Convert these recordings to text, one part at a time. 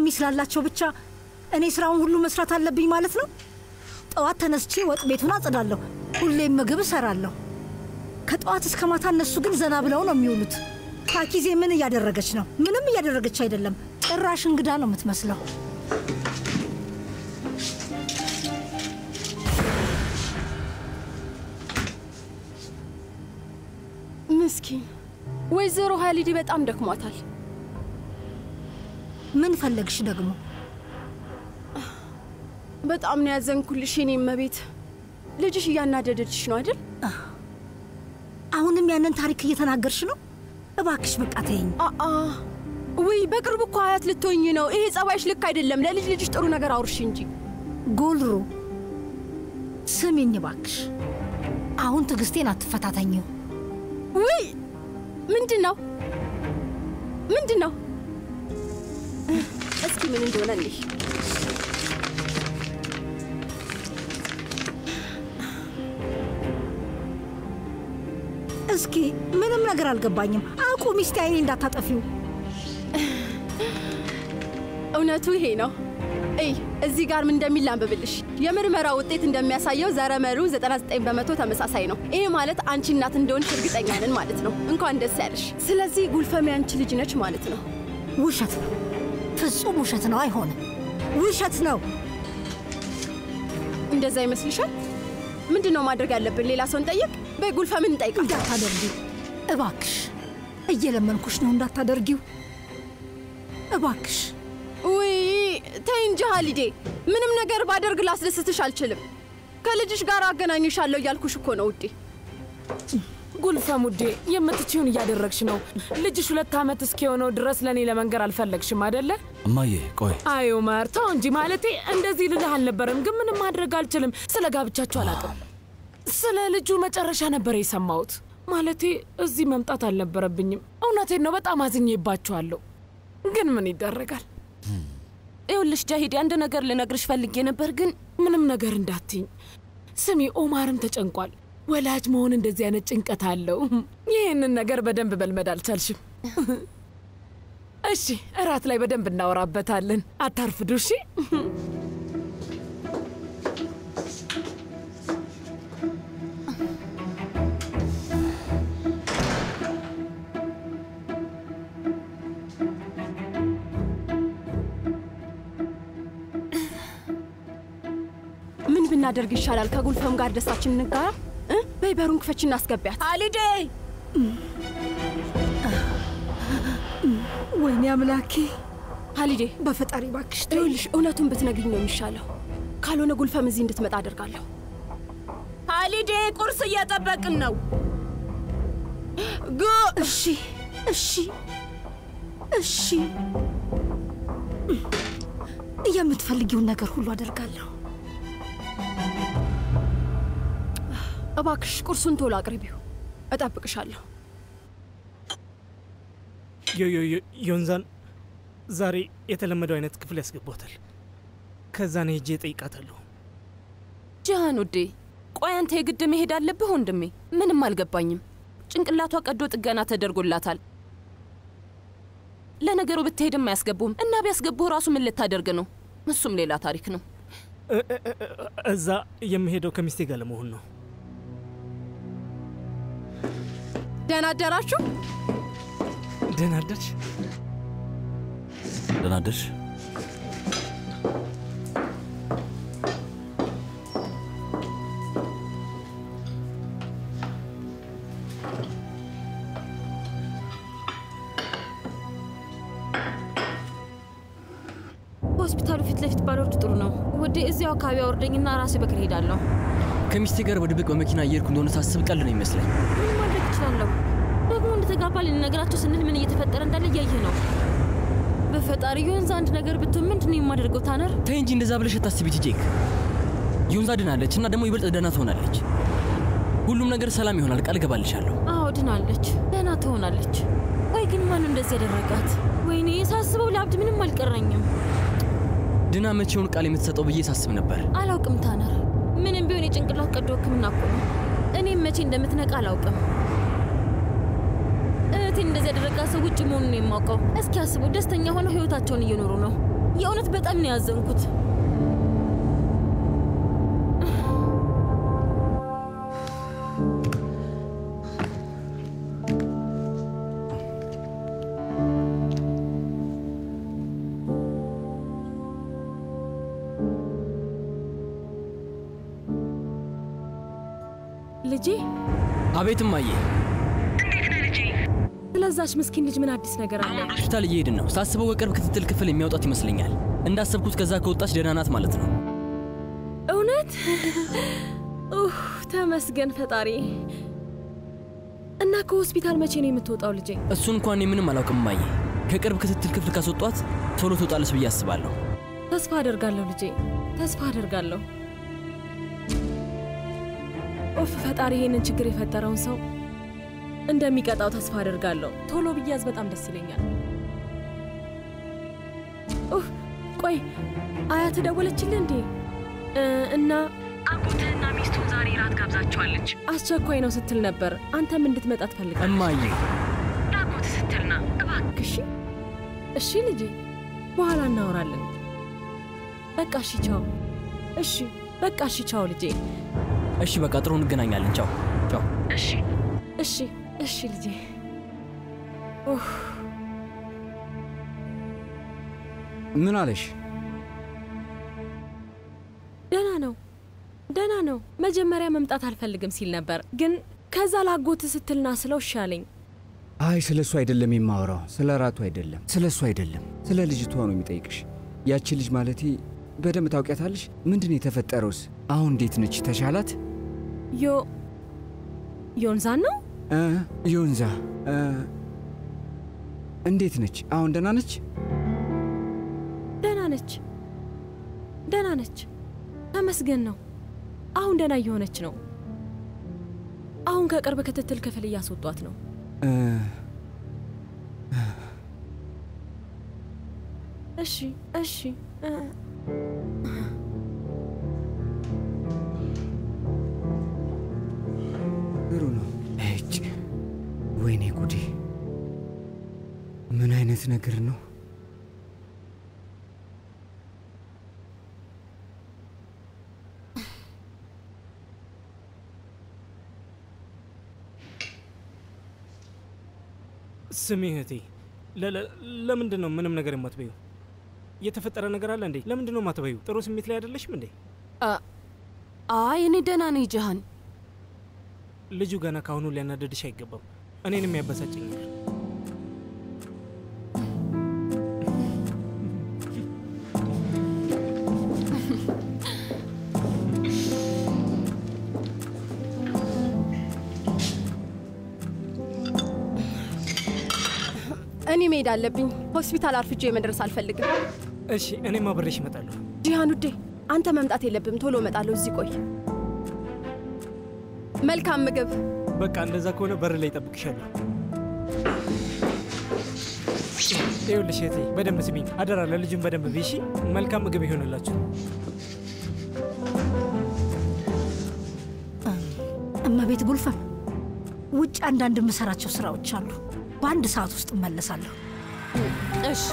ታማሚ ስላላቸው ብቻ እኔ ስራውን ሁሉ መስራት አለብኝ ማለት ነው? ጠዋት ተነስቼ ወጥ ቤቱን አጽዳለሁ፣ ሁሌም ምግብ እሰራለሁ። ከጠዋት እስከ ማታ እነሱ ግን ዘና ብለው ነው የሚውሉት። ፓኪዜ ምን እያደረገች ነው? ምንም እያደረገች አይደለም። ጭራሽ እንግዳ ነው የምትመስለው። ምስኪን ወይዘሮ ሀሊዲ በጣም ደክሟታል። ምን ፈለግሽ ደግሞ? በጣም ነው ያዘንኩልሽ የኔ እመቤት። ልጅሽ እያናደደችሽ ነው አይደል? አሁንም ያንን ታሪክ እየተናገርሽ ነው? እባክሽ በቃ ተይኝ። ውይ፣ በቅርቡ እኮ አያት ልትሆኝ ነው። ይሄ ጸባይሽ ልክ አይደለም። ለልጅ ልጅሽ ጥሩ ነገር አውርሽ እንጂ። ጎልሩ ስሚኝ እባክሽ፣ አሁን ትዕግስቴን አትፈታተኝው። ውይ ምንድን ነው ምንድን ነው? እስኪ ምን እንደሆነ እንዲህ እስኪ ምንም ነገር አልገባኝም። አቁሚ እስቲ አይኔ እንዳታጠፊው። እውነቱ ይሄ ነው። እይ እዚህ ጋር ምን እንደሚል ላንብብልሽ። የምርመራ ውጤት እንደሚያሳየው ዘረመሉ 99 በመቶ ተመሳሳይ ነው። ይሄ ማለት አንቺ እናት እንደሆንሽ እርግጠኛ ነን ማለት ነው። እንኳን ደስ ያለሽ። ስለዚህ ጉልፈም ያንቺ ልጅ ነች ማለት ነው። ውሸት ነው፣ ፍጹም ውሸት ነው። አይሆንም፣ ውሸት ነው። እንደዛ ይመስልሻል? ምንድን ነው ማድረግ ያለብን? ሌላ ሰው እንጠይቅ? በይ ጉልፈምን እንጠይቃት። እንዳታደርጊው እባክሽ፣ እየለመንኩሽ ነው። እንዳታደርጊው እባክሽ። ውይ ተይ እንጂ ሀሊዴ፣ ምንም ነገር ባደርግ ላስደስትሽ አልችልም። ከልጅሽ ጋር አገናኝሻለሁ እያልኩሽ እኮ ነው ውዴ። ጉልፈም ውዴ፣ የምትችውን እያደረግሽ ነው። ልጅሽ ሁለት ዓመት እስኪሆነው ድረስ ለእኔ ለመንገር አልፈለግሽም አደለ? እማዬ ቆይ አይ ኡመር ተው እንጂ ማለቴ እንደዚህ ልልህ አልነበረም፣ ግን ምንም ማድረግ አልችልም። ስለ ጋብቻችሁ አላውቅም። ስለ ልጁ መጨረሻ ነበር የሰማሁት። ማለቴ እዚህ መምጣት አልነበረብኝም። እውነቴን ነው፣ በጣም አዝኜባችኋለሁ። ግን ምን ይደረጋል? ይኸውልሽ ጃሂድ፣ አንድ ነገር ልነግርሽ ፈልጌ ነበር ግን ምንም ነገር እንዳትኝ። ስሚ፣ ኦማርም ተጨንቋል። ወላጅ መሆን እንደዚህ አይነት ጭንቀት አለው። ይህንን ነገር በደንብ መልመድ አልቻልሽም። እሺ፣ እራት ላይ በደንብ እናወራበታለን። አታርፍዱ። እሺ። ምን ብናደርግ ይሻላል? ከጉልፈም ጋር ደስታችን እንጋራ? በይ በሩን ክፈች እናስገቢያት። አሊዴ ወይኔ አምላኬ፣ ሀሊዴ በፈጣሪ እባክሽ ተይኝ። ይኸውልሽ እውነቱን ብትነግኝ ነው የሚሻለው። ካልሆነ ጉልፈም እዚህ እንድትመጣ አደርጋለሁ። አሊዴ፣ ቁርስ እየጠበቅን ነው። ግ እሺ፣ እሺ፣ እሺ፣ የምትፈልጊውን ነገር ሁሉ አደርጋለሁ። እባክሽ ቁርሱን ቶሎ አቅርቢው፣ እጠብቅሻለሁ። ዮንዛን ዛሬ የተለመደው አይነት ክፍል ያስገባታል። ከዛ ነው ሄጄ እጠይቃታለሁ። ጃሃን ውዴ፣ ቆይ አንተ የግድ መሄድ አለብህ ወንድሜ? ምንም አልገባኝም። ጭንቅላቷ ቀዶ ጥገና ተደርጎላታል። ለነገሩ ብትሄድም አያስገቡም እና ቢያስገቡህ ራሱ ምን ልታደርግ ነው? እሱም ሌላ ታሪክ ነው። እ- እ- እ- እዛ የምሄደው ከሚስቴ ጋር ለመሆን ነው። ደህና አደራችሁ። ደህና አደርሽ? ደህና አደርሽ? ሆስፒታሉ ፊት ለፊት ባልወርድ ጥሩ ነው ውዴ። እዚያው አካባቢ አውርደኝና ራሴ በእግር ሄዳለሁ። ከሚስቴ ጋር በድብቅ በመኪና እየሄድኩ እንደሆነ ሳስብ ቀልድ ነው ይመስለኝ። እችላለሁ? ደግሞ እንደተጋባን ልንነግራቸው ስንል ምን እየተፈጠረ እንዳለ እያየህ ነው። በፈጣሪ ዮንዛ አንድ ነገር ብትሆን ምንድን ነው የማደርገው? ታነር ተይ እንጂ እንደዛ ብለሽ አታስቢ ጂጄክ። ዮንዛ ድናለች እና ደግሞ ይበልጥ ደህና ትሆናለች። ሁሉም ነገር ሰላም ይሆናል፣ ቃል እገባልሻለሁ። አዎ ድናለች፣ ደህና ትሆናለች። ቆይ ግን ማን እንደዚህ ያደረጋት? ወይኔ ሳስበው ለአብድ ምንም አልቀረኝም። ድና መቼውን ቃል የምትሰጠው ብዬ ሳስብ ነበር። አላውቅም ታነር፣ ምንም ቢሆን የጭንቅላት ቀዶ ሕክምና እኮ ነው። እኔም መቼ እንደምትነቃ አላውቅም። እህቴን እንደዚህ ያደረጋ ሰው ውጭ መሆኑን የማውቀው። እስኪ አስበው፣ ደስተኛ ሆነው ህይወታቸውን እየኖሩ ነው። የእውነት በጣም ነው ያዘንኩት። ልጄ አቤት እማዬ፣ ስለዛች ምስኪን ልጅ ምን አዲስ ነገር አለ? ሆስፒታል እየሄድን ነው። ሳስበው በቅርብ ክትትል ክፍል የሚያወጣት ይመስለኛል። እንዳሰብኩት ከዛ ከወጣች ደህና ናት ማለት ነው። እውነት ተመስገን ፈጣሪ። እና ከሆስፒታል መቼ ነው የምትወጣው ልጄ? እሱን እንኳን እኔ ምንም አላውቅም እማዬ። ከቅርብ ክትትል ክፍል ካስወጧት ቶሎ ትወጣለች ብዬ አስባለሁ። ተስፋ አደርጋለሁ ልጄ፣ ተስፋ አደርጋለሁ። ኡፍ፣ ፈጣሪ ይሄንን ችግር የፈጠረውን ሰው እንደሚቀጣው ተስፋ አደርጋለሁ። ቶሎ ብያዝ በጣም ደስ ይለኛል። ቆይ አያት ደወለችልህ እንዴ? እና አጎትህና ሚስቱን ዛሬ ራት ጋብዛቸዋለች። አስቸኳይ ነው ስትል ነበር። አንተም እንድትመጣ ትፈልጋለች። እማዬ ላጎት ስትልና እባክሽ። እሺ ልጄ፣ በኋላ እናወራለን። በቃ እሺ፣ ቻው። እሺ፣ በቃ እሺ፣ ቻው ልጄ። እሺ፣ በቃ ጥሩ እንገናኛለን። ቻው ቻው። እሺ፣ እሺ፣ እሺ ልጄ። ምን አለሽ? ደህና ነው፣ ደህና ነው። መጀመሪያ መምጣት አልፈልግም ሲል ነበር፣ ግን ከዛ ላጎት ስትልና ስለው እሺ አለኝ። አይ ስለ እሱ አይደለም የማወራው፣ ስለ ራቱ አይደለም፣ ስለ እሱ አይደለም፣ ስለ ልጅቷ ነው የሚጠይቅሽ። ያቺ ልጅ ማለቴ በደንብ ታውቂያታለሽ? ምንድን ነው የተፈጠረውስ? አሁን እንዴት ነች? ተሻላት? ዮ ዮንዛን ነው ዮንዛ እ፣ እንዴት ነች? አሁን ደህና ነች? ደህና ነች፣ ደህና ነች። ተመስገን ነው። አሁን ደህና እየሆነች ነው። አሁን ከቅርብ ክትትል ክፍል እያስወጧት ነው። እ፣ እሺ እሺ አይነት ነገር ነው? ስሚ እህቴ፣ ለ- ለ- ለምንድን ነው ምንም ነገር የማትበዩ? የተፈጠረ ነገር አለ እንዴ? ለምንድን ነው የማትበዩ? ጥሩ ስሜት ላይ አይደለሽም እንዴ? አይ እኔ ደህና ነኝ ጃሃን። ልጁ ገና ካሁኑ ሊያናደድሽ አይገባም። እኔንም ያበሳጨኛል። እኔ መሄድ አለብኝ። ሆስፒታል አርፍጄ መድረስ አልፈልግም። እሺ፣ እኔም አብሬሽ እመጣለሁ። ጂሃን ውዴ፣ አንተ መምጣት የለብም። ቶሎ እመጣለሁ። እዚህ ቆይ። መልካም ምግብ። በቃ እንደዛ ከሆነ በር ላይ እጠብቅሻለሁ። ይኸውልሽ እህቴ፣ በደንብ ስሚኝ አደራ። ለልጁን በደንብ ብይሺ። መልካም ምግብ ይሆንላችሁ። እመቤት ጉልፈም፣ ውጭ አንዳንድ የምሰራቸው ስራዎች አሉ። በአንድ ሰዓት ውስጥ እመለሳለሁ። እሺ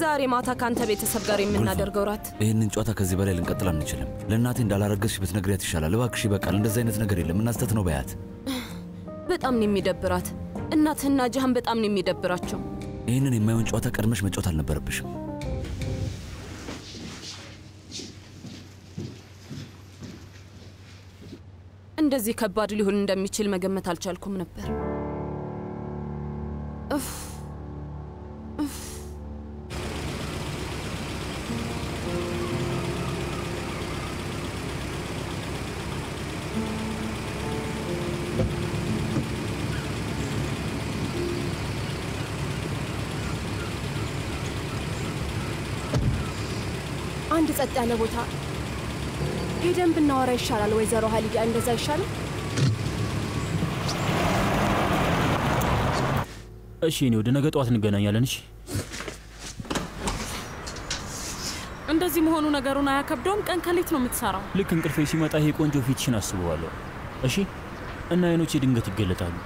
ዛሬ ማታ ከአንተ ቤተሰብ ጋር የምናደርገው ራት ይህንን ጨዋታ ከዚህ በላይ ልንቀጥል አንችልም። ለእናቴ እንዳላረገዝሽ ብትነግሪያት ይሻላል። እባክሽ ይበቃል። እንደዚህ አይነት ነገር የለም። እናስተት ነው በያት። በጣም ነው የሚደብራት። እናትህና ጃሃን በጣም ነው የሚደብራቸው። ይህንን የማይሆን ጨዋታ ቀድመሽ መጫወት አልነበረብሽም። እንደዚህ ከባድ ሊሆን እንደሚችል መገመት አልቻልኩም ነበር። አንድ ጸጥ ያለ ቦታ ሄደን ብናወራ ይሻላል። ወይዘሮ ሀሊያ እንደዛ ይሻላል። እሺ እኔ ወደ ነገ ጠዋት እንገናኛለን። እሺ እንደዚህ መሆኑ ነገሩን አያከብደውም። ቀን ከሌት ነው የምትሰራው። ልክ እንቅልፌ ሲመጣ ይሄ ቆንጆ ፊትሽን አስበዋለሁ። እሺ እና አይኖቼ ድንገት ይገለጣሉ።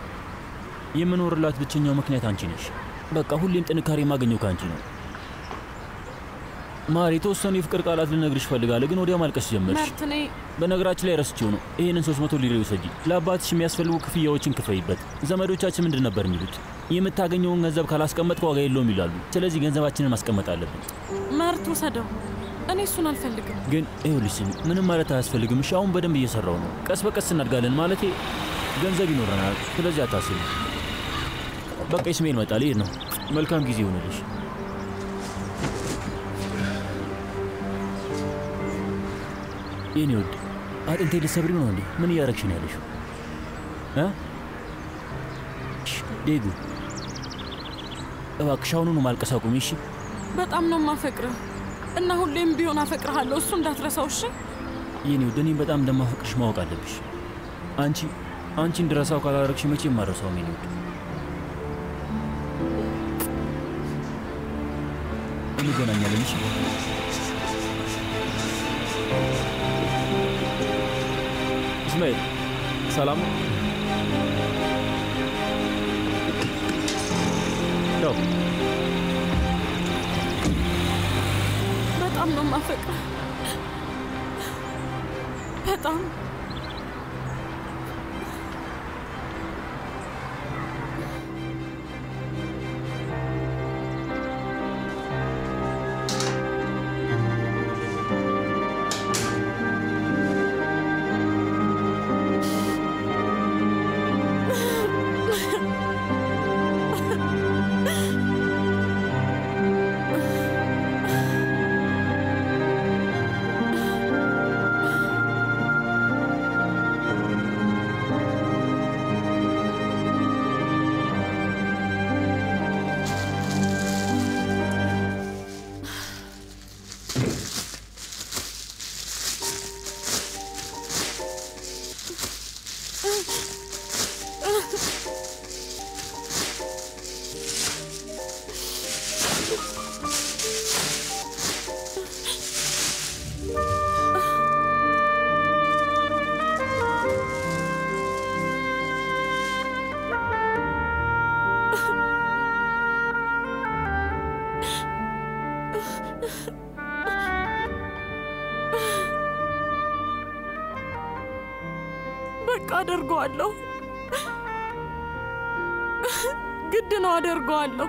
የምኖርላት ብቸኛው ምክንያት አንቺ ነሽ። በቃ ሁሌም ጥንካሬ የማገኘው ከአንቺ ነው። ማር፣ የተወሰኑ የፍቅር ቃላት ልነግርሽ ፈልጋለሁ፣ ግን ወዲያ ማልቀስ ጀመርሽ። መርት፣ እኔ በነገራችን ላይ ረስቼው ነው። ይህንን 300 ሊሬ ውሰጂ፣ ለአባትሽ የሚያስፈልጉ ክፍያዎችን ክፈይበት። ዘመዶቻችን ምንድን ነበር የሚሉት? የምታገኘውን ገንዘብ ካላስቀመጥክ ዋጋ የለውም ይላሉ። ስለዚህ ገንዘባችንን ማስቀመጥ አለብን። መርት ውሰደው። እኔ እሱን አልፈልግም። ግን ይኸውልሽ ስሚ፣ ምንም ማለት አያስፈልግም። እሺ፣ አሁን በደንብ እየሰራው ነው። ቀስ በቀስ እናድጋለን። ማለቴ ገንዘብ ይኖረናል። ስለዚህ አታስቢ። በቃ ኢስሜል መጣ፣ ልሄድ ነው። መልካም ጊዜ ይሆንልሽ። የኔ ውድ አጥንቴ ልትሰብሪው ነው እንዴ? ምን እያረግሽ ነው ያለሽው? ዴጉ እባክሽ አሁኑኑ ማልቀስ አቁሚ እሺ? በጣም ነው የማፈቅርህ እና ሁሌም ቢሆን አፈቅርሃለሁ። እሱ እንዳትረሳው እሺ? የኔ ውድ እኔም በጣም እንደማፈቅርሽ ማወቅ አለብሽ። አንቺ አንቺ እንድረሳው ካላረግሽ መቼም አልረሳውም የኔ ውድ። እንገናኛለን እሺ? እስማኤል ሰላም ነው? ቻው። በጣም ነው የማፈቅርህ በጣም አደርገዋለሁ። ግድ ነው አደርገዋለሁ።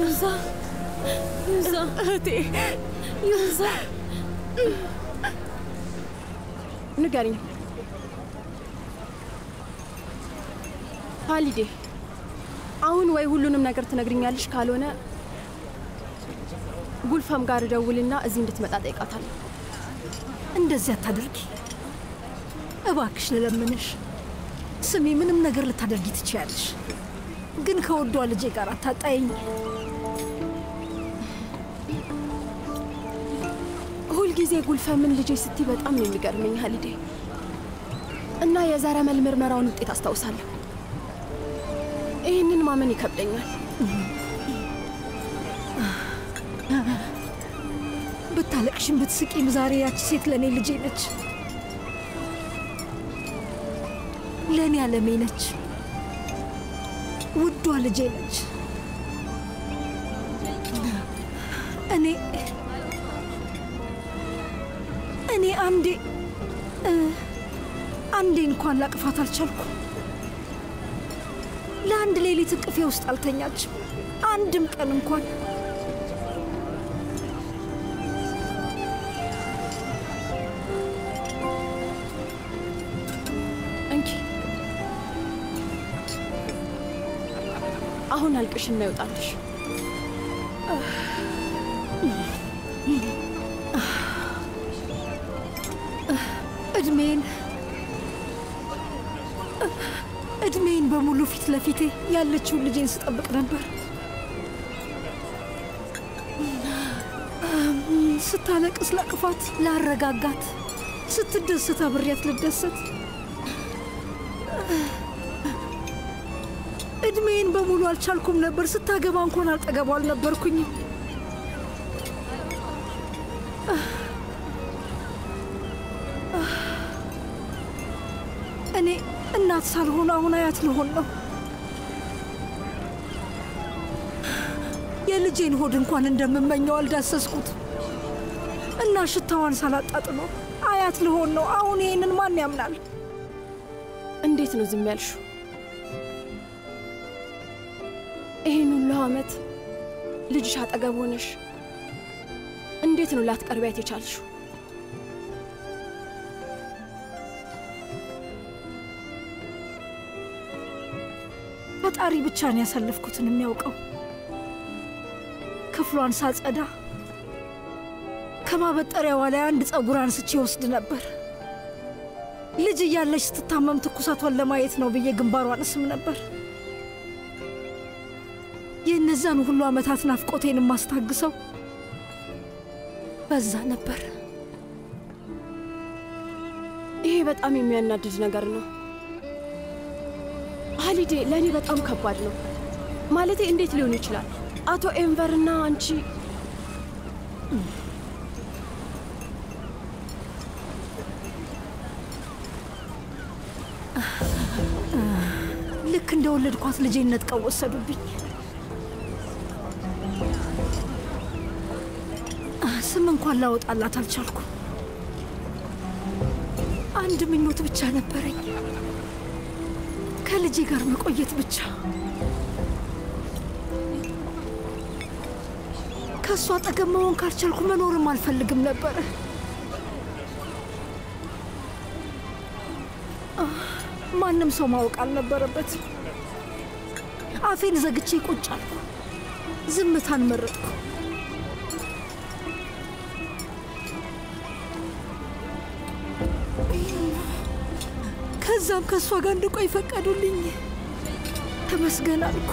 ዩንዛ ዩንዛ እህቴ ዩንዛ ንገሪኝ ሀሊዴ፣ አሁን ወይ ሁሉንም ነገር ትነግርኛለሽ፣ ካልሆነ ጉልፈም ጋር እደውልና እዚህ እንድትመጣ ጠይቃታለሁ። እንደዚህ አታድርጊ። እባክሽ፣ ልለምንሽ። ስሚ፣ ምንም ነገር ልታደርጊ ትችያለሽ፣ ግን ከወዷ ልጄ ጋር አታጣይኝ። ሁልጊዜ ጉልፈምን ልጄ ስትይ በጣም ነው የሚገርመኝ ሀሊዴ። እና የዘረመል ምርመራውን ውጤት አስታውሳለሁ። ይህንን ማመን ይከብደኛል። ብታለቅሽም ብትስቂም ዛሬ ያቺ ሴት ለእኔ ልጄ ነች፣ ለእኔ አለሜ ነች። ውዷ ልጄ ነች። አንዴ አንዴ እንኳን ላቅፋት አልቻልኩም። ለአንድ ሌሊት እቅፌ ውስጥ አልተኛችም፣ አንድም ቀን እንኳን። አሁን አልቅሽና ይወጣልሽ። እድሜን እድሜን በሙሉ ፊት ለፊቴ ያለችውን ልጄን ስጠብቅ ነበር። ስታለቅስ ላቅፋት፣ ላረጋጋት፣ ስትደሰት አብሬያት ልደሰት። እድሜን በሙሉ አልቻልኩም ነበር። ስታገባ እንኳን አልጠገቧ አልነበርኩኝም። እናት ሳልሆን አሁን አያት ልሆን ነው። የልጄን ሆድ እንኳን እንደምመኘው አልዳሰስኩት እና ሽታዋን ሳላጣጥመው አያት ልሆን ነው። አሁን ይህንን ማን ያምናል? እንዴት ነው ዝም ያልሽው? ይህን ሁሉ ዓመት ልጅሽ አጠገብ ሆነሽ እንዴት ነው ላትቀርቢያት የቻልሽው? ፈጣሪ ብቻ ነው ያሳለፍኩትን የሚያውቀው። ክፍሏን ሳጸዳ ከማበጠሪያዋ ላይ አንድ ጸጉር አንስቼ ወስድ ነበር። ልጅ እያለች ስትታመም ትኩሳቷን ለማየት ነው ብዬ ግንባሯን እስም ነበር። የእነዛን ሁሉ ዓመታት ናፍቆቴን የማስታግሰው በዛ ነበር። ይሄ በጣም የሚያናድድ ነገር ነው ሀሊዴ። ለእኔ በጣም ከባድ ነው። ማለቴ እንዴት ሊሆን ይችላል? አቶ ኤንቨር እና አንቺ ልክ እንደወለድኳት ልጄን ነጥቀው ወሰዱብኝ። ስም እንኳን ላወጣላት አልቻልኩም። አንድ ምኞት ብቻ ነበረኝ፣ ከልጄ ጋር መቆየት ብቻ። ከእሷ አጠገብ መሆን ካልቻልኩ መኖርም አልፈልግም ነበረ። ማንም ሰው ማወቅ አልነበረበትም። አፌን ዘግቼ ቁጭ አልኩ። ዝምታን መረጥኩ። ከዛም ከእሷ ጋር እንድቆይ ፈቀዱልኝ። ተመስገን አልኩ።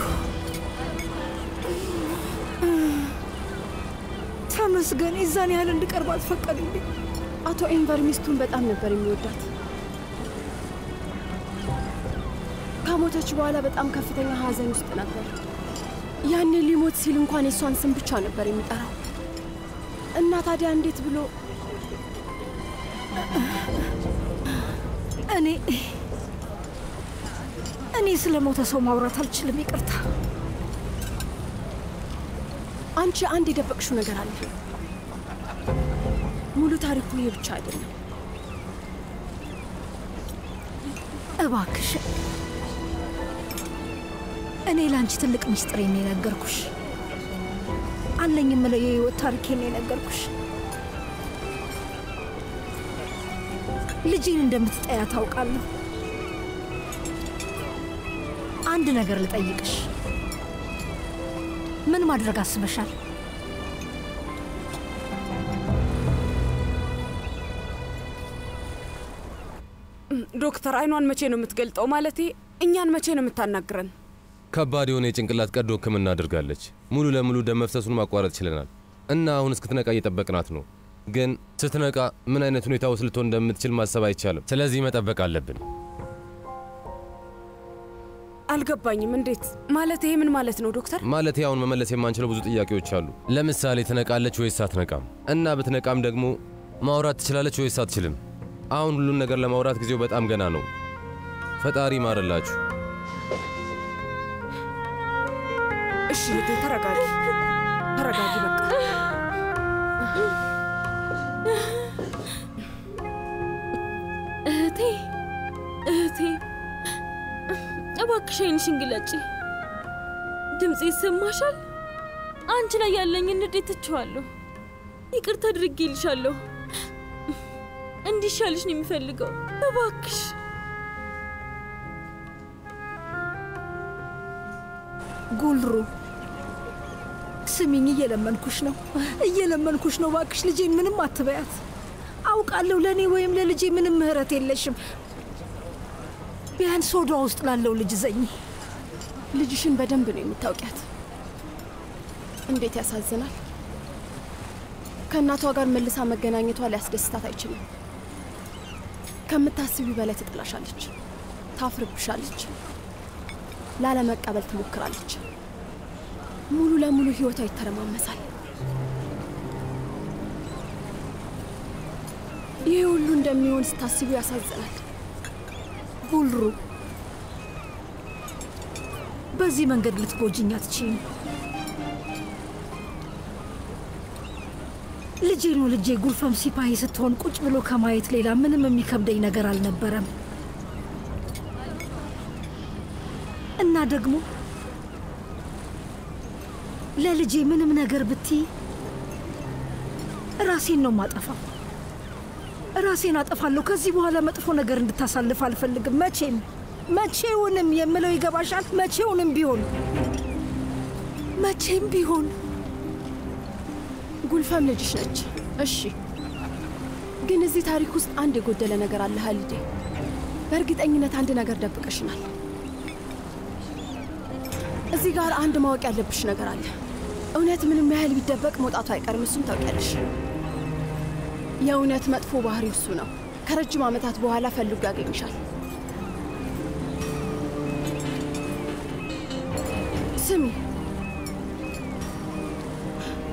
ተመስገን የዛን ያህል እንድቀርባት ፈቀዱልኝ። አቶ ኤንቨር ሚስቱን በጣም ነበር የሚወዳት። ከሞተች በኋላ በጣም ከፍተኛ ሐዘን ውስጥ ነበር። ያኔ ሊሞት ሲል እንኳን የእሷን ስም ብቻ ነበር የሚጠራው እና ታዲያ እንዴት ብሎ እኔ እኔ ስለ ሞተ ሰው ማውራት አልችልም። ይቅርታ። አንቺ አንድ የደበቅሽው ነገር አለ። ሙሉ ታሪኩ ይህ ብቻ አይደለም። እባክሽ እኔ ለአንቺ ትልቅ ምስጢሬን ነው የነገርኩሽ። አለኝ የምለው የህይወት ታሪኬን ነው የነገርኩሽ። ልጄን እንደምትጠያ ታውቃለሁ። አንድ ነገር ልጠይቅሽ። ምን ማድረግ አስበሻል? ዶክተር፣ አይኗን መቼ ነው የምትገልጠው? ማለቴ እኛን መቼ ነው የምታናግረን? ከባድ የሆነ የጭንቅላት ቀዶ ሕክምና አድርጋለች። ሙሉ ለሙሉ ደም መፍሰሱን ማቋረጥ ችለናል እና አሁን እስክትነቃ እየጠበቅናት ነው። ግን ስትነቃ ምን አይነት ሁኔታ ውስጥ ልትሆን እንደምትችል ማሰብ አይቻልም። ስለዚህ መጠበቅ አለብን። አልገባኝም። እንዴት ማለት? ይሄ ምን ማለት ነው ዶክተር? ማለት አሁን መመለስ የማንችለው ብዙ ጥያቄዎች አሉ። ለምሳሌ ትነቃለች ወይስ አትነቃም? እና ብትነቃም ደግሞ ማውራት ትችላለች ወይስ አትችልም? አሁን ሁሉን ነገር ለማውራት ጊዜው በጣም ገና ነው። ፈጣሪ ማረላችሁ። እህቴ ተረጋጊ፣ ተረጋጊ በቃ እባክሽ ዓይንሽን ግለጪ። ድምፄ ይሰማሻል? አንቺ ላይ ያለኝን ንዴት ትቼዋለሁ። ይቅርታ አድርጌልሻለሁ። እንዲሻልሽ ነው የሚፈልገው። እባክሽ ጉልሩ ስሚኝ፣ እየለመንኩሽ ነው፣ እየለመንኩሽ ነው። እባክሽ ልጄን ምንም አትበያት። አውቃለሁ ለእኔ ወይም ለልጄ ምንም ምህረት የለሽም። ቢያንስ ሆዷ ውስጥ ላለው ልጅ ዘኝ። ልጅሽን በደንብ ነው የምታውቂያት። እንዴት ያሳዝናል። ከእናቷ ጋር መልሳ መገናኘቷ ሊያስደስታት አይችልም። ከምታስቢ በላይ ትጥላሻለች፣ ታፍርብሻለች፣ ላለመቀበል ትሞክራለች። ሙሉ ለሙሉ ህይወቷ ይተረማመሳል። ይህ ሁሉ እንደሚሆን ስታስቡ ያሳዝናል። ጉልሩ በዚህ መንገድ ልትጎጂኝ አትችይም። ልጄን ወልጄ ጉልፈም ሲፓሂ ስትሆን ቁጭ ብሎ ከማየት ሌላ ምንም የሚከብደኝ ነገር አልነበረም። እና ደግሞ ለልጄ ምንም ነገር ብትይ ራሴን ነው ማጠፋው። ራሴን አጠፋለሁ። ከዚህ በኋላ መጥፎ ነገር እንድታሳልፍ አልፈልግም። መቼም መቼውንም የምለው ይገባሻል? መቼውንም ቢሆን መቼም ቢሆን ጉልፈም ልጅሽ ነች። እሺ፣ ግን እዚህ ታሪክ ውስጥ አንድ የጎደለ ነገር አለ ሀልዴ። በእርግጠኝነት አንድ ነገር ደብቀሽናል። እዚህ ጋር አንድ ማወቅ ያለብሽ ነገር አለ። እውነት ምንም ያህል ቢደበቅ መውጣቱ አይቀርም። እሱን ታውቂያለሽ። የእውነት መጥፎ ባህሪ እሱ ነው። ከረጅም ዓመታት በኋላ ፈልጎ ያገኝሻል። ስሚ፣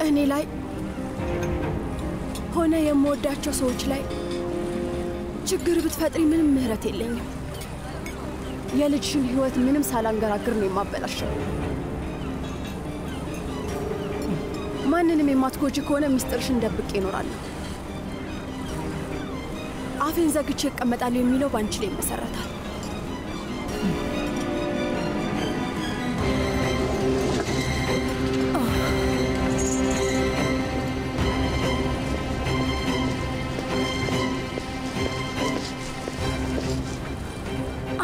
እኔ ላይ ሆነ የምወዳቸው ሰዎች ላይ ችግር ብትፈጥሪ ምንም ምህረት የለኝም። የልጅሽን ህይወት ምንም ሳላንገራግር ነው የማበላሸው። ማንንም የማትጎጂ ከሆነ ሚስጥርሽን ደብቄ እኖራለሁ። አፌን ዘግቼ እቀመጣለሁ የሚለው በአንቺ ላይ ይመሰረታል።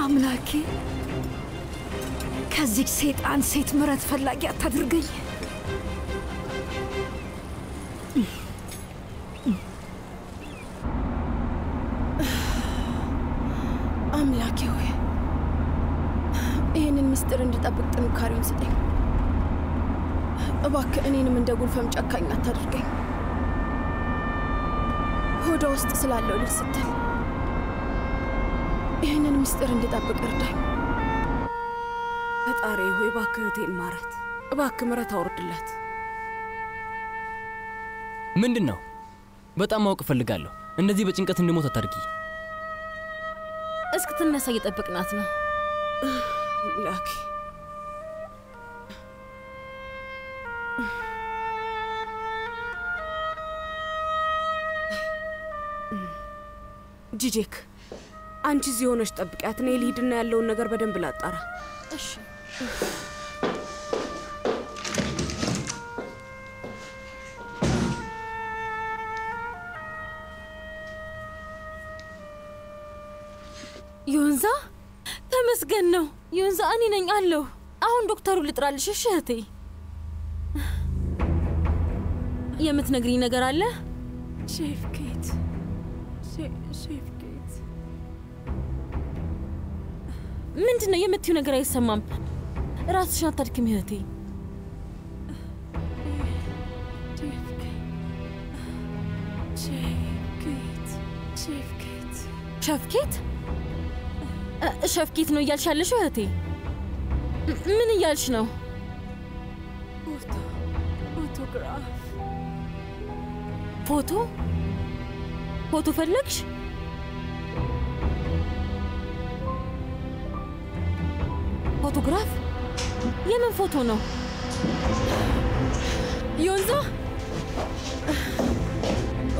አምላኬ ከዚህ ሴጣን ሴት ምረት ፈላጊ አታድርገኝ። አምላኬ ሆይ ምስጢር እንድጠብቅ ጥንካሬውን ስጠኝ። እባክህ እኔንም እንደ ጉልፈም ጨካኝ አታድርገኝ። ሆዷ ውስጥ ስላለው ልጅ ስትል ይህንን ምስጢር እንድጠብቅ እርዳኝ። ፈጣሪ ሆይ እባክህ እህቴን ማራት፣ እባክህ ምረት አውርድላት። ምንድን ነው? በጣም ማወቅ እፈልጋለሁ። እንደዚህ በጭንቀት እንድሞት አታድርጊ። እስክትነሳ እየጠበቅናት ነው። አምላኬ ጂጄክ፣ አንቺ እዚህ ሆነሽ ጠብቂያት። እኔ ልሂድና ያለውን ነገር በደንብ ላጣራ። እሺ። ዮንዛ ተመስገን ነው። ዮንዛ እኔ ነኝ አለሁ። አሁን ዶክተሩ ልጥራልሽ። እሺ እህቴ፣ የምትነግሪኝ ነገር አለ? ሼፍ ምንድን ነው የምትዩ ነገር አይሰማም። ራስሽን አታድክሚ እህቴ። ሸፍኬት ሸፍኬት ነው እያልሽ ያለሽው እህቴ? ምን እያልሽ ነው? ፎቶ ፎቶ ፈለግሽ? ፎቶግራፍ? የምን ፎቶ ነው? ዮንዛ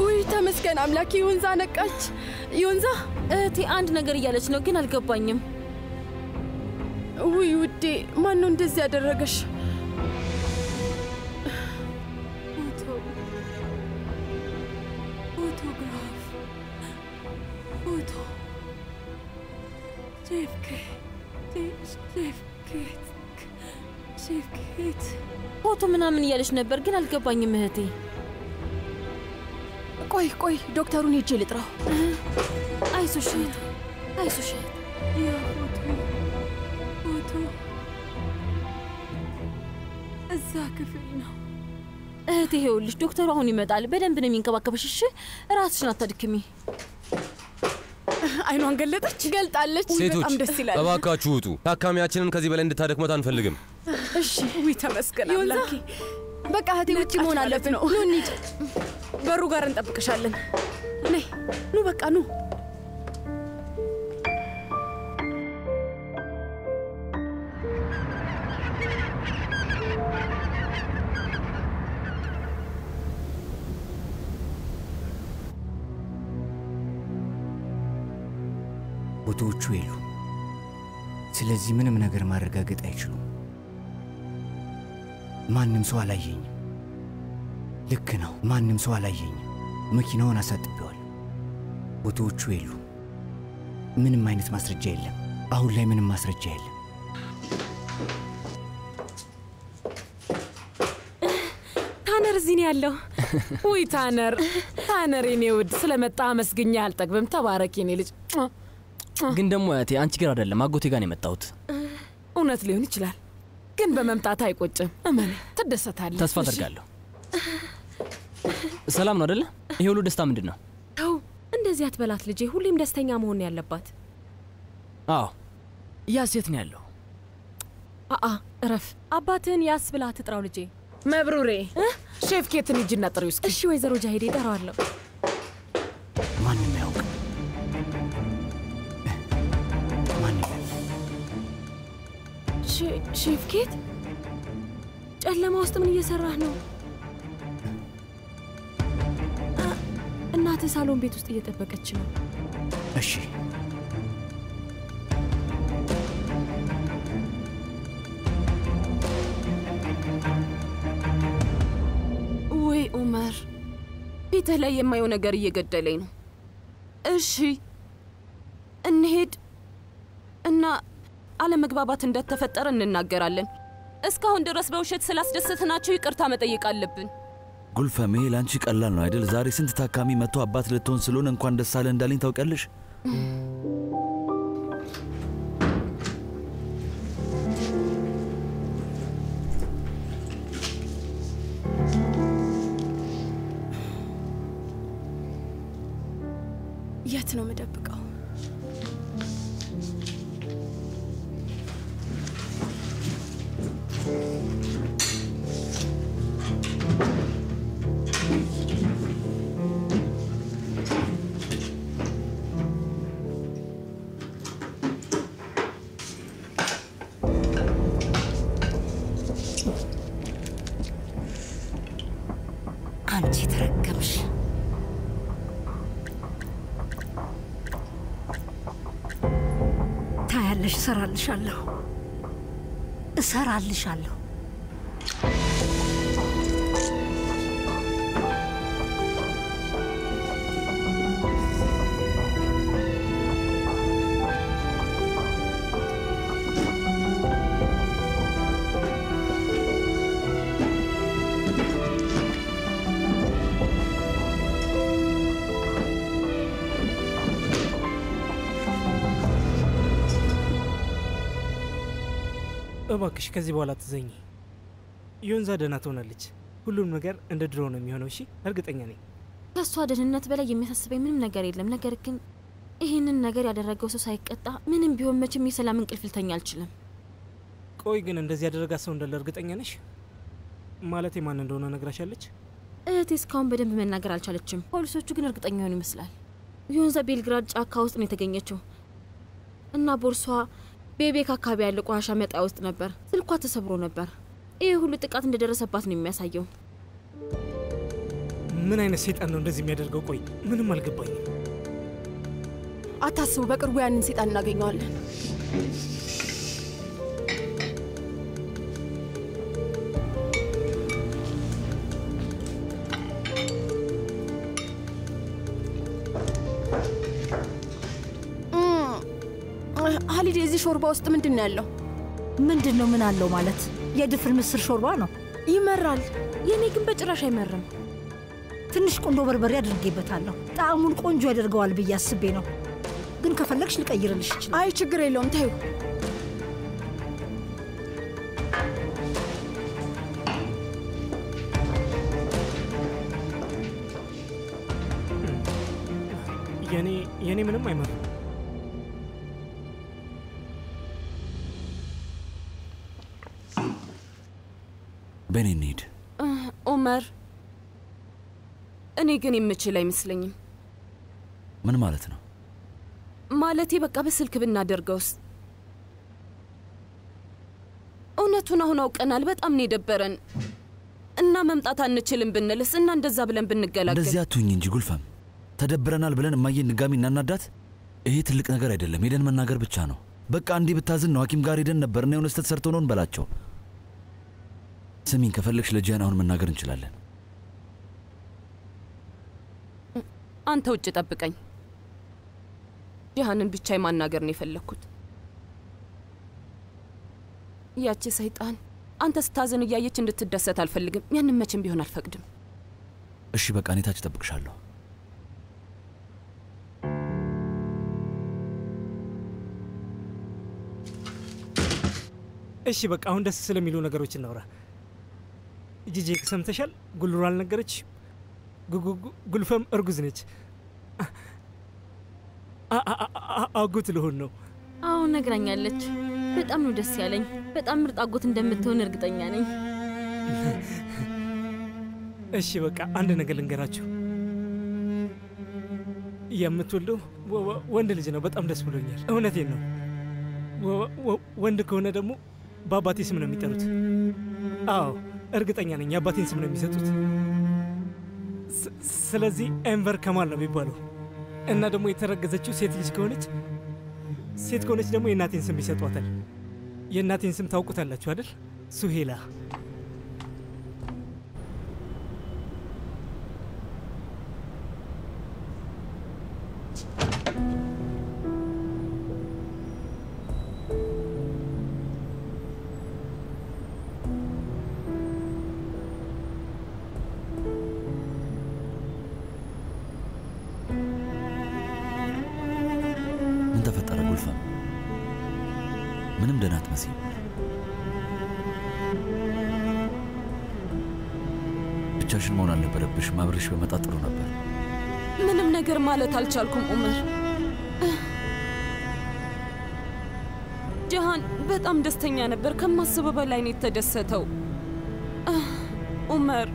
ውይ ተመስገን አምላክ። ዮንዛ ነቃች። ዮንዛ እህቴ አንድ ነገር እያለች ነው፣ ግን አልገባኝም። ውይ ውዴ፣ ማን ነው እንደዚህ ያደረገሽ? ምናምን እያለች ነበር፣ ግን አልገባኝም እህቴ። ቆይ ቆይ፣ ዶክተሩን ሄጄ ልጥራው። አይዞሽ እህቴ፣ አይዞሽ እህቴ። እዛ ክፍል ነው። እህቴ ይኸውልሽ፣ ዶክተሩ አሁን ይመጣል። በደንብ ነው የሚንከባከበሽ። እሺ፣ ራስሽን አታድክሚ። አይኗን ገለጠች፣ ገልጣለች። ሴቶች በጣም ደስ ይላል። እባካችሁ ውጡ። ታካሚያችንን ከዚህ በላይ እንድታደክመት አንፈልግም። እሺ ውይ ተመስገን አምላኬ። በቃ እህቴ ውጭ መሆን አለብን። ነው። ኑ እንሂድ። በሩ ጋር እንጠብቅሻለን። ነይ ኑ፣ በቃ ኑ። ፎቶዎቹ የሉ። ስለዚህ ምንም ነገር ማረጋገጥ አይችሉም። ማንም ሰው አላየኝም። ልክ ነው፣ ማንም ሰው አላየኝም። መኪናውን አሳጥቤዋል። ፎቶዎቹ የሉ። ምንም አይነት ማስረጃ የለም። አሁን ላይ ምንም ማስረጃ የለም። ታነር እዚህ ነው ያለው። ውይ ታነር፣ ታነር የኔ ውድ ስለመጣ አመስግኛ አልጠግብም። ተባረክ የኔ ልጅ። ግን ደግሞ እህቴ አንቺ ጋር አይደለም አጎቴ ጋር ነው የመጣሁት። እውነት ሊሆን ይችላል፣ ግን በመምጣት አይቆጭም። እመን ትደሰታለህ። ተስፋ አደርጋለሁ። ሰላም ነው አደለ? ይሄ ሁሉ ደስታ ምንድን ነው? ተው እንደዚህ አትበላት ልጄ። ሁሌም ደስተኛ መሆን ነው ያለባት። አዎ ያ ሴት ነው ያለው። አአ እረፍ። አባትህን ያስ ብላ ትጥራው ልጄ። መብሩሬ ሼፍ ኬትን ሂጂና ጥሪው እስኪ። እሺ ወይዘሮ ጃሄድ እጠራዋለሁ። ማንም ሼፍ ኬት፣ ጨለማ ውስጥ ምን እየሰራህ ነው? እናትህ ሳሎን ቤት ውስጥ እየጠበቀች ነው። እሺ ወይ ኡመር፣ ፊትህ ላይ የማየው ነገር እየገደለኝ ነው። እሺ እንሄድ እና አለመግባባት እንደተፈጠረ እንናገራለን። እስካሁን ድረስ በውሸት ስላስደሰትናቸው ይቅርታ መጠየቅ አለብን። ጉልፈም ይሄ ለአንቺ ቀላል ነው አይደል? ዛሬ ስንት ታካሚ መጥቶ አባት ልትሆን ስለሆነ እንኳን ደስ አለ እንዳለኝ ታውቂያለሽ። የት ነው የምደብቀው? እሰራልሻለሁ፣ እሰራልሻለሁ። እባክሽ ከዚህ በኋላ ትዘኝ። ዮንዛ ደህና ትሆናለች። ሁሉም ነገር እንደ ድሮ ነው የሚሆነው። እሺ፣ እርግጠኛ ነኝ። ከእሷ ደህንነት በላይ የሚያሳስበኝ ምንም ነገር የለም። ነገር ግን ይህንን ነገር ያደረገው ሰው ሳይቀጣ ምንም ቢሆን መቼም የሰላም እንቅልፍ ልተኛ አልችልም። ቆይ ግን እንደዚህ ያደረጋት ሰው እንዳለ እርግጠኛ ነሽ? ማለቴ ማን እንደሆነ ነግራሻለች? እህቴ እስካሁን በደንብ መናገር አልቻለችም። ፖሊሶቹ ግን እርግጠኛ የሆኑ ይመስላል። ዮንዛ ቤልግራድ ጫካ ውስጥ ነው የተገኘችው እና ቦርሷ ቤቤክ አካባቢ ያለ ቆሻሻ መጣያ ውስጥ ነበር። ስልኳ ተሰብሮ ነበር። ይህ ሁሉ ጥቃት እንደደረሰባት ነው የሚያሳየው። ምን አይነት ሴጣን ነው እንደዚህ የሚያደርገው? ቆይ ምንም አልገባኝም። አታስቡ፣ በቅርቡ ያንን ሴጣን እናገኘዋለን። ሾርባ ውስጥ ምንድን ነው ያለው? ምንድን ነው ምን አለው ማለት? የድፍን ምስር ሾርባ ነው። ይመራል። የእኔ ግን በጭራሽ አይመርም። ትንሽ ቁንዶ በርበሬ አድርጌበታለሁ። ጣዕሙን ቆንጆ ያደርገዋል ብዬ አስቤ ነው። ግን ከፈለግሽ ልቀይርልሽ ይችላል። አይ ችግር የለውም ታዩ። የኔ የኔ ምንም አይመርም። በእኔ እንሂድ። ኦመር፣ እኔ ግን የምችል አይመስለኝም። ምን ማለት ነው? ማለቴ በቃ በስልክ ብናደርገውስ? እውነቱን አሁን አውቀናል። በጣም ነው የደበረን እና መምጣት አንችልም ብንልስ እና እንደዛ ብለን ብንገላገል እንደዚህ አትሁኝ እንጂ ጉልፈም። ተደብረናል ብለን እማዬን ድጋሚ እናናዳት? ይሄ ትልቅ ነገር አይደለም። ሄደን መናገር ብቻ ነው። በቃ እንዲህ ብታዝን ነው ሐኪም ጋር ሄደን ነበር እና የሆነ ስህተት ሰርቶ ነው እንበላቸው። ስሚኝ፣ ከፈለግሽ ለጂያን አሁን መናገር እንችላለን። አንተ ውጭ ጠብቀኝ። ጂሃንን ብቻ የማናገር ነው የፈለግኩት። ያቺ ሰይጣን አንተ ስታዘን እያየች እንድትደሰት አልፈልግም። ያንን መቼም ቢሆን አልፈቅድም። እሺ በቃ እኔ ታች እጠብቅሻለሁ። እሺ በቃ አሁን ደስ ስለሚሉ ነገሮች እናውራ። ጂጂ ሰምተሻል? ጉልሩ አልነገረች? ጉልፈም እርጉዝ ነች። አጎት ልሆን ነው። አዎ ነግራኛለች። በጣም ነው ደስ ያለኝ። በጣም ምርጥ አጎት እንደምትሆን እርግጠኛ ነኝ። እሺ በቃ አንድ ነገር ልንገራችሁ። የምትወልደው ወንድ ልጅ ነው። በጣም ደስ ብሎኛል። እውነቴን ነው። ወንድ ከሆነ ደግሞ በአባቴ ስም ነው የሚጠሩት። አዎ እርግጠኛ ነኝ የአባቴን ስም ነው የሚሰጡት። ስለዚህ ኤንቨር ከማል ነው የሚባለው እና ደግሞ የተረገዘችው ሴት ልጅ ከሆነች ሴት ከሆነች ደግሞ የእናቴን ስም ይሰጧታል። የእናቴን ስም ታውቁታላችሁ አይደል? ሱሄላ። አልቻልኩም ኡመር። ጀሃን በጣም ደስተኛ ነበር። ከማስበው በላይ ነው የተደሰተው። ኡመር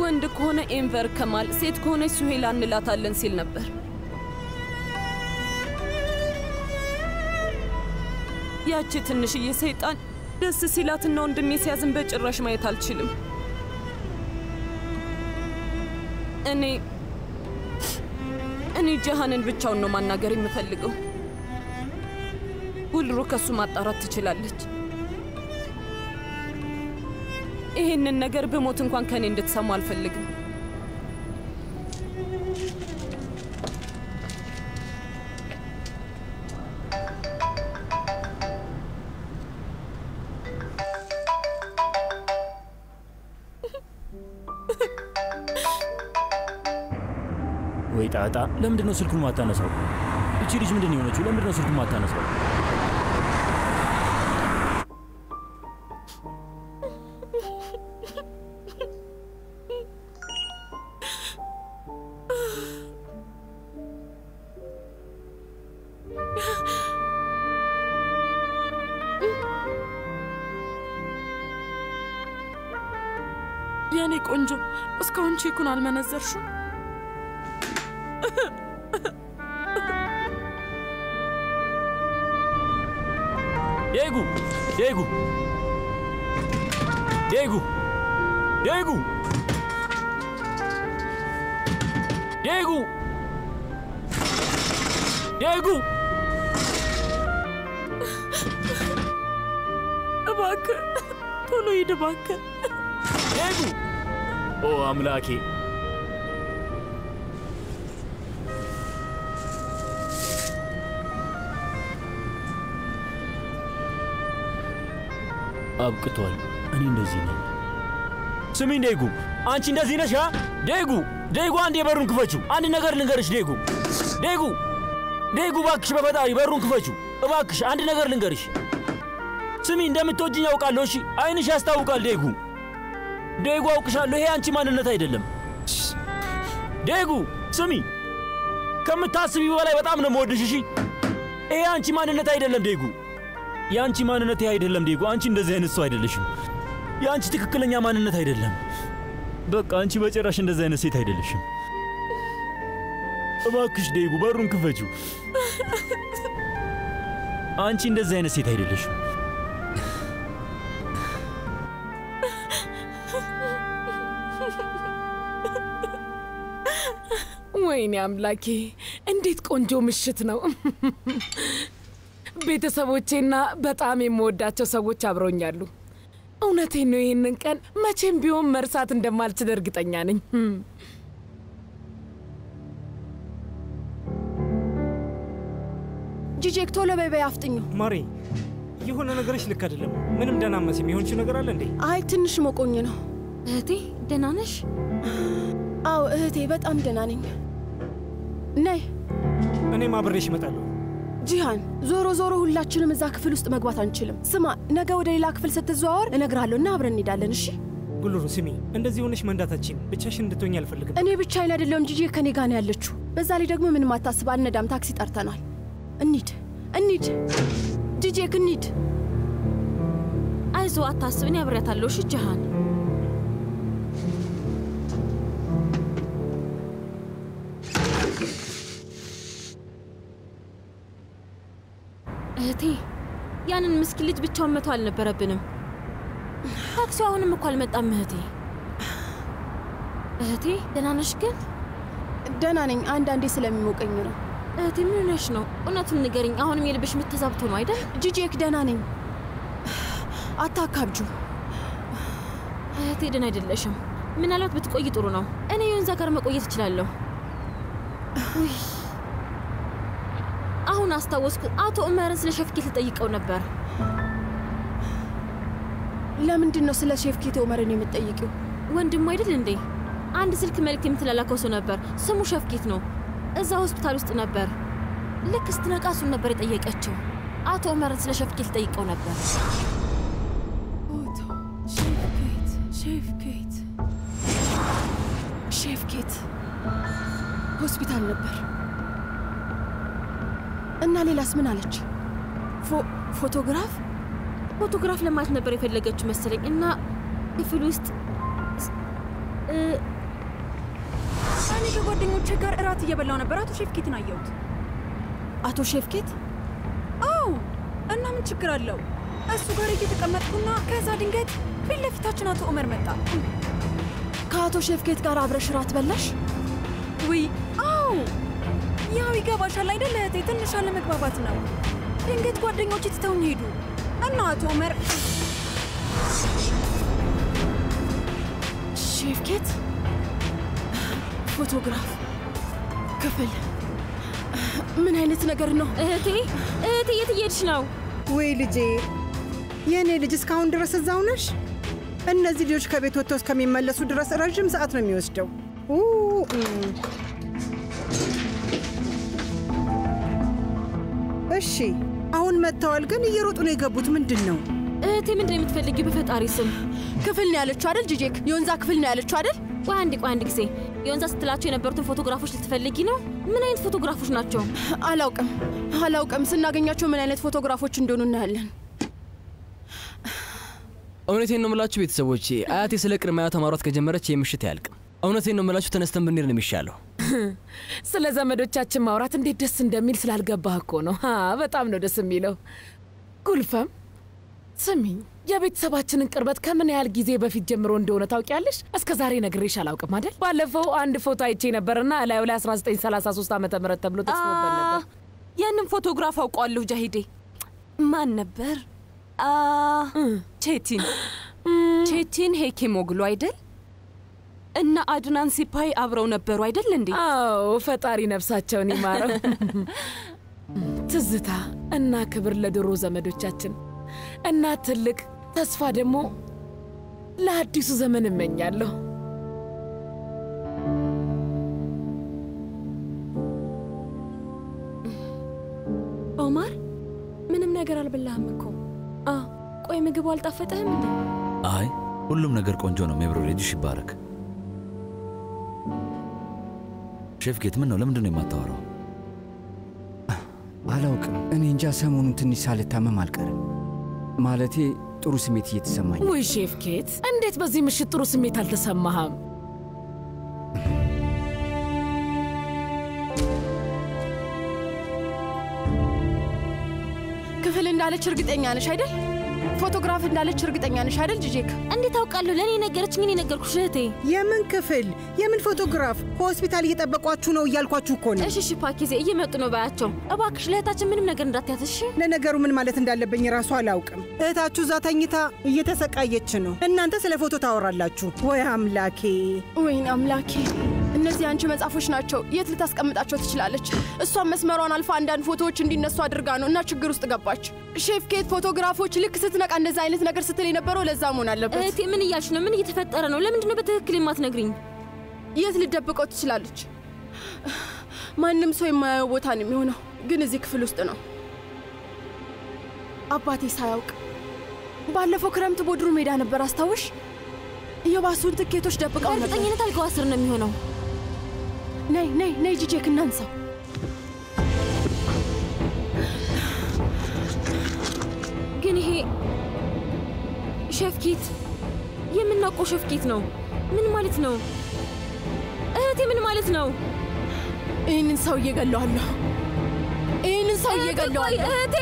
ወንድ ከሆነ ኤንቨር ከማል፣ ሴት ከሆነች ሱሄላ እንላታለን ሲል ነበር። ያቺ ትንሽዬ ሰይጣን ደስ ሲላትና ወንድሜ ሲያዝን በጭራሽ ማየት አልችልም። እኔ እኔ ጀሃንን ብቻውን ነው ማናገር የምፈልገው። ጉልሩ ከሱ ማጣራት ትችላለች። ይሄንን ነገር ብሞት እንኳን ከኔ እንድትሰሙ አልፈልግም። ነው ስልኩን ማታነሳው? እቺ ልጅ ምንድን ነው የሆነችው? ለምንድን ነው ስልኩን ማታነሳው? የኔ ቆንጆ እስካሁን ቼኩን አልመነዘርሽም? ዴጉ ዴጉ ዴጉ ዴጉ ዴጉ እባክህ ቶሎ ሂድ እባክህ። ዴጉ ኦ አምላኬ አብቅቷል። እኔ እንደዚህ ነኝ። ስሚኝ ዴጉ፣ አንቺ እንደዚህ ነሽ? ዴጉ ዴጉ፣ አንድ የበሩን ክፈችው። አንድ ነገር ልንገርሽ ዴጉ፣ ዴጉ ዴጉ፣ እባክሽ በፈጣሪ በሩን ክፈችው እባክሽ። አንድ ነገር ልንገርሽ። ስሚ፣ እንደምትወጂኝ ያውቃለሁ። እሺ፣ አይንሽ ያስታውቃል። ዴጉ ዴጉ፣ አውቅሻለሁ። ይሄ አንቺ ማንነት አይደለም። ዴጉ ስሚ፣ ከምታስቢው በላይ በጣም ነው የምወድሽ። እሺ፣ ይሄ አንቺ ማንነት አይደለም ዴጉ የአንቺ ማንነት ይህ አይደለም ዴጉ። አንቺ እንደዚህ አይነት ሰው አይደለሽም። የአንቺ ትክክለኛ ማንነት አይደለም። በቃ አንቺ በጭራሽ እንደዚህ አይነት ሴት አይደለሽም። እባክሽ ዴጉ በሩን ክፈችው። አንቺ እንደዚህ አይነት ሴት አይደለሽም። ወይኔ አምላኬ እንዴት ቆንጆ ምሽት ነው! ቤተሰቦቼና በጣም የምወዳቸው ሰዎች አብረውኛሉ። እውነቴን ነው። ይህንን ቀን መቼም ቢሆን መርሳት እንደማልችል እርግጠኛ ነኝ። ጂጄክ ቶሎ በይ በይ፣ አፍጥኙ። ማሬ የሆነ ነገርሽ ልክ አይደለም። ምንም ደህና መሲም የሆንችው ነገር አለ እንዴ? አይ ትንሽ ሞቆኝ ነው። እህቴ ደህና ነሽ? አዎ እህቴ በጣም ደህና ነኝ። ነይ እኔም አብሬሽ እመጣለሁ። ጂሃን፣ ዞሮ ዞሮ ሁላችንም እዛ ክፍል ውስጥ መግባት አንችልም። ስማ፣ ነገ ወደ ሌላ ክፍል ስትዘዋወር እነግርሃለሁ እና አብረን እንሄዳለን። እሺ? ጉልሩ ስሚ፣ እንደዚህ ሆነሽ መንዳታችን ብቻሽን እንድትሆኝ አልፈልግም። እኔ ብቻዬን አይደለሁም፣ ጂጂ ከኔ ጋር ነው ያለችው። በዛ ላይ ደግሞ ምንም አታስብ፣ አንነዳም፣ ታክሲ ጠርተናል። እንሂድ፣ እንሂድ፣ ጂጄክ እንሂድ። አይዞ አታስብ፣ እኔ አብሬያታለሁ። እሺ ጃሃን እህቴ ያንን ምስኪን ልጅ ብቻውን መተው አልነበረብንም። ታክሲው አሁንም እኮ አልመጣም። እህቴ እህቴ ደህና ነሽ ግን? ደህና ነኝ። አንዳንዴ ስለሚሞቀኝ ነው። እህቴ ምን ሆነሽ ነው? እውነቱን ንገሪኝ። አሁንም የልብሽ ምት ተዛብቶ ነው አይደል? ጂጄክ ደህና ነኝ። አታካብጁ። እህቴ ደህና አይደለሽም። ምናልባት ብትቆይ ጥሩ ነው። እኔ የወንዛ ጋር መቆየት እችላለሁ። ውይ አሁን አስታወስኩ። አቶ ኡመርን ስለ ሸፍኬት ልጠይቀው ነበር። ለምንድን ነው ስለ ሼፍኬት ኡመርን የምትጠይቂው? ወንድሙ አይደል እንዴ? አንድ ስልክ መልእክት የምትላላከው ሰው ነበር። ስሙ ሸፍኬት ነው። እዛ ሆስፒታል ውስጥ ነበር። ልክ ስትነቃ እሱን ነበር የጠየቀችው። አቶ ኡመርን ስለ ሸፍኬት ልጠይቀው ነበር። ሼፍኬት ሼፍኬት ሼፍኬት ሆስፒታል ነበር። እና ሌላስ ምን አለች? ፎቶግራፍ ፎቶግራፍ ለማየት ነበር የፈለገችው መሰለኝ እና ክፍል ውስጥ እኔ ከጓደኞቼ ጋር እራት እየበላው ነበር። አቶ ሼፍኬትን አየሁት። አቶ ሼፍኬት? አዎ። እና ምን ችግር አለው? እሱ ጋር እየተቀመጥኩና ከዛ ድንገት ፊት ለፊታችን አቶ ኡመር መጣ። ከአቶ ሼፍኬት ጋር አብረሽ እራት በላሽ? ይገባሻል አይደል እህቴ፣ ትንሽ አለመግባባት ነው። ድንገት ጓደኞቼ ትተውኝ ሄዱ እና አቶ ኡመር ሼፍኬት ፎቶግራፍ ክፍል ምን አይነት ነገር ነው? እህቴ እህቴ፣ የት እየሄድሽ ነው? ወይ ልጄ፣ የእኔ ልጅ እስካሁን ድረስ እዛው ነሽ? እነዚህ ልጆች ከቤት ወጥተው እስከሚመለሱ ድረስ ረዥም ሰዓት ነው የሚወስደው። እሺ አሁን መጥተዋል፣ ግን እየሮጡ ነው የገቡት። ምንድን ነው እህቴ? ምንድን ነው የምትፈልጊው? በፈጣሪ ስም ክፍል ነው ያለችው አይደል? ጂጄክ የዮንዛ ክፍል ነው ያለችው አይደል? ቆይ አንድ ቆይ አንድ ጊዜ ዮንዛ ስትላቸው የነበሩትን ፎቶግራፎች ልትፈልጊ ነው? ምን አይነት ፎቶግራፎች ናቸው? አላውቅም አላውቅም። ስናገኛቸው ምን አይነት ፎቶግራፎች እንደሆኑ እናያለን። እውነቴን ነው የምላችሁ ቤተሰቦቼ፣ አያቴ ስለ ቅድመ አያቷ ማውራት ከጀመረች ይህ ምሽት አያልቅም። እውነቴን ነው የምላችሁ፣ ተነስተን ብንሄድ ነው የሚሻለው። ስለ ዘመዶቻችን ማውራት እንዴት ደስ እንደሚል ስላልገባህ እኮ ነው። አ፣ በጣም ነው ደስ የሚለው። ጉልፈም ስሚኝ፣ የቤተሰባችንን ቅርበት ከምን ያህል ጊዜ በፊት ጀምሮ እንደሆነ ታውቂያለሽ? እስከ ዛሬ ነግሬሽ አላውቅም አይደል? ባለፈው አንድ ፎቶ አይቼ ነበርና እላዩ ላይ 1933 ዓ ም ተብሎ ተጽፎበት ነበር። ያንን ፎቶግራፍ አውቀዋለሁ ጃሂዴ። ማን ነበር? ቼቲን ቼቲን ሄኬሞግሉ አይደል? እና አድናን ሲፓይ አብረው ነበሩ አይደል እንዴ? አዎ፣ ፈጣሪ ነፍሳቸውን ይማረው። ትዝታ እና ክብር ለድሮ ዘመዶቻችን እና ትልቅ ተስፋ ደግሞ ለአዲሱ ዘመን እመኛለሁ። ኦማር ምንም ነገር አልበላህም እኮ። አ ቆይ ምግቡ አልጣፈጠህም እንዴ? አይ ሁሉም ነገር ቆንጆ ነው። ሜብሮ ልጅሽ ይባረክ። ሼፍ ጌት ምን ነው? ለምንድን ነው የማታወራው? አላውቅም። እኔ እንጃ ሰሞኑን ትንሽ ሳልታመም አልቀርም። ማለቴ ጥሩ ስሜት እየተሰማኝ ነው። ውይ ሼፍ ኬት፣ እንዴት በዚህ ምሽት ጥሩ ስሜት አልተሰማህም? ክፍል እንዳለች እርግጠኛ ነሽ አይደል? ፎቶግራፍ እንዳለች እርግጠኛ ነሽ አይደል ጂጄክ? እንዴት አውቃለሁ? ለእኔ ነገረችኝ። እኔ ነገርኩሽ እህቴ። የምን ክፍል? የምን ፎቶግራፍ? ሆስፒታል እየጠበቋችሁ ነው እያልኳችሁ እኮ ነው። እሺ እሺ፣ ፓኪዜ እየመጡ ነው ባያቸው። እባክሽ ለእህታችን ምንም ነገር እንዳትያት እሺ። ለነገሩ ምን ማለት እንዳለብኝ ራሱ አላውቅም። እህታችሁ እዛ ተኝታ እየተሰቃየች ነው። እናንተ ስለ ፎቶ ታወራላችሁ። ወይ አምላኬ! ወይን አምላኬ! እነዚህ አንቺ መጽሐፎች ናቸው። የት ልታስቀምጣቸው ትችላለች? እሷን መስመሯን አልፋ አንዳንድ ፎቶዎች እንዲነሱ አድርጋ ነው እና ችግር ውስጥ ገባች። ሼፍ ኬት ፎቶግራፎች ልክ ስትነቃ እንደዛ አይነት ነገር ስትል የነበረው ለዛ መሆን አለበት። እህቴ ምን እያልሽ ነው? ምን እየተፈጠረ ነው? ለምንድን ነው በትክክል የማትነግሪኝ? የት ልደብቀው ትችላለች? ማንም ሰው የማያየው ቦታ ነው የሚሆነው፣ ግን እዚህ ክፍል ውስጥ ነው። አባቴ ሳያውቅ ባለፈው ክረምት ቦድሩ ሜዳ ነበር አስታውሽ? የባሱን ትኬቶች ደብቀው ነበር። በእርግጠኝነት አልጋዋ ስር ነው የሚሆነው። ነይ ነይ ነይ ጂጄክ እናንሳው። ግን ይሄ ሸፍኪት የምናውቀው ሸፍኪት ነው። ምን ማለት ነው እህቴ? ምን ማለት ነው? ይህንን ሰው እየገለዋለሁ። ይህንን ሰው እየገለዋለሁ እህቴ።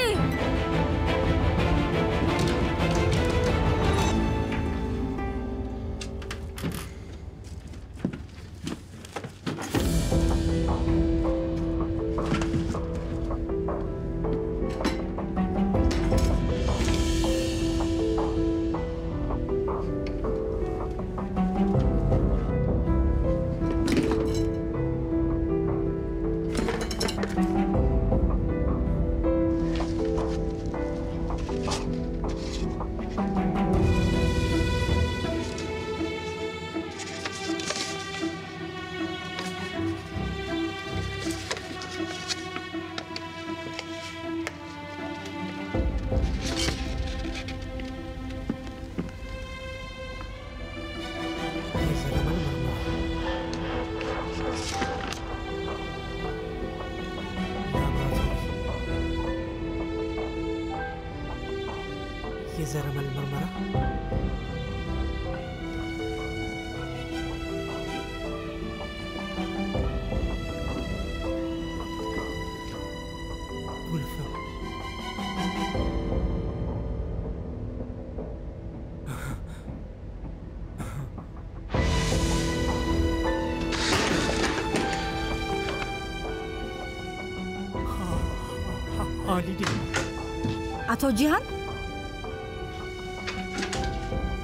አቶ ጂሃን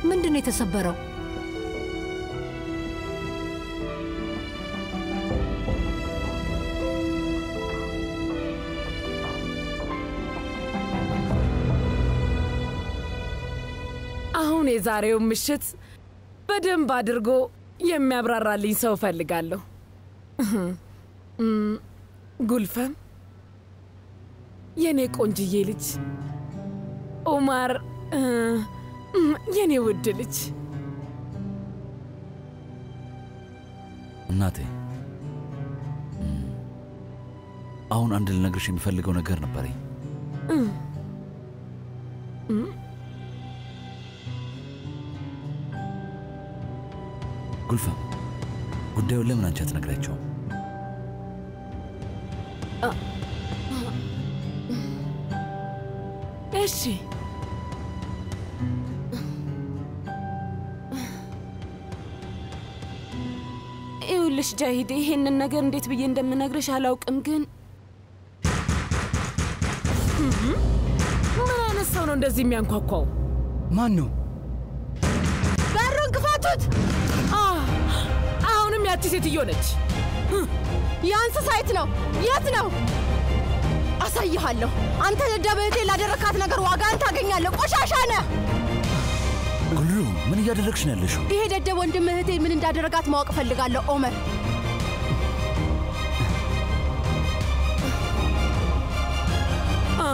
ምንድን ነው የተሰበረው? አሁን የዛሬው ምሽት በደንብ አድርጎ የሚያብራራልኝ ሰው እፈልጋለሁ። ጉልፈም የኔ ቆንጅዬ ልጅ ኡማር የኔ ውድ ልጅ እናቴ አሁን አንድ ልነግርሽ የሚፈልገው ነገር ነበረኝ። ጉልፈም ጉዳዩን ለምን አንቺ አትነግሪያቸውም? αρέσει. ይኸውልሽ ጃሂድ፣ ይሄንን ነገር እንዴት ብዬ እንደምነግርሽ አላውቅም፣ ግን ምን አይነት ሰው ነው እንደዚህ የሚያንኳኳው? ማን ነው? በሩን ክፈቱት! አሁንም ያቺ ሴትዮ ነች። የእንስሳይት ነው። የት ነው? አሳይሃለሁ። አንተ ደደብ እህቴ ላደረካት ነገር ዋጋን ታገኛለህ። ቆሻሻ ነህ። ጉልሩ ምን እያደረግሽ ነው ያለሽው? ይሄ ደደብ ወንድም እህቴ ምን እንዳደረጋት ማወቅ እፈልጋለሁ ኦመር። አ